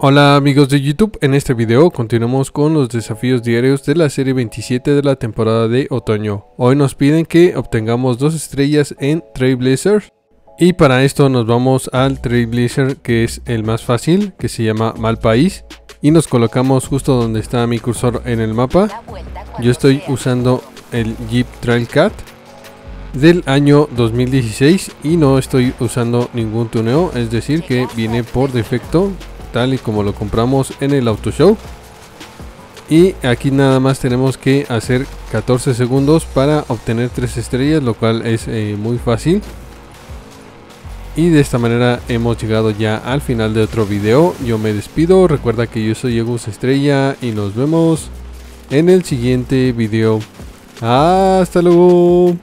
Hola amigos de YouTube, en este video continuamos con los desafíos diarios de la serie 27 de la temporada de otoño. Hoy nos piden que obtengamos dos estrellas en Trailblazer y para esto nos vamos al Trailblazer que es el más fácil, que se llama Malpaís y nos colocamos justo donde está mi cursor en el mapa. Yo estoy usando el Jeep Trailcat del año 2016 y no estoy usando ningún tuneo, es decir que viene por defecto tal y como lo compramos en el auto show. Y aquí nada más tenemos que hacer 14 segundos para obtener 3 estrellas lo cual es eh, muy fácil. Y de esta manera hemos llegado ya al final de otro video. Yo me despido. Recuerda que yo soy Egus Estrella y nos vemos en el siguiente video. Hasta luego